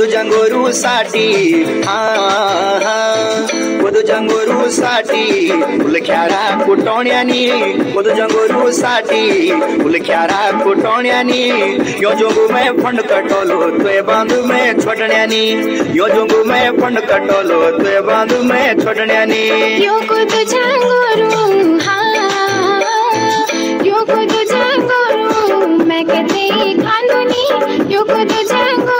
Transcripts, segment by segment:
खुद जंगोरू साटी। खुद जंगोरू साटी। उलख्यारा कुटौण्यानी खुद जंगोरू साटी। उलख्यारा कुटौण्यानी यो जोगु में फंड कटोलो तो बांधु में छोड़ण्यानी यो जोगु में फंड कटोलो तो बांधु में छोड़ण्यानी यो खुद जंगोरू हाँ। यो खुद जंगोरू, मैं कहते कानूनी यो खुद जंगोरू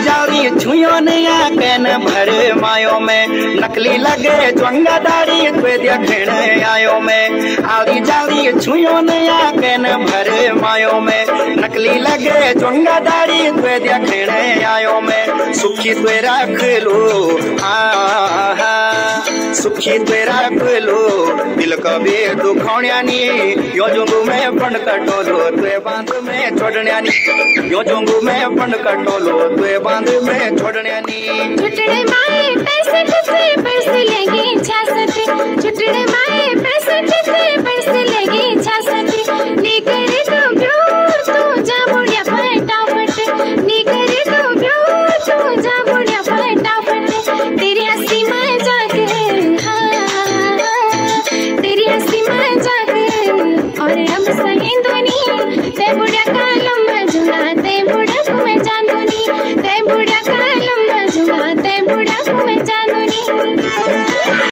जावरी भर मायो में। नकली लगे ज्वंगा दाढ़ी पे देखण आयो में। आवरी जावरी छुयो नया कैन भर मायो में। नकली लगे ज्वंगा दाढ़ी पे देखण आयो में। सुखी पे रख लो, आ सुखी तेरा रख दिल दिल दुखाणिया दुखौण्यानी यो जुंगू में फंड कटोलो तुए बाँध में छोड़ण्यानी। यो जुंगू में फंड कटोलो तुए बाँध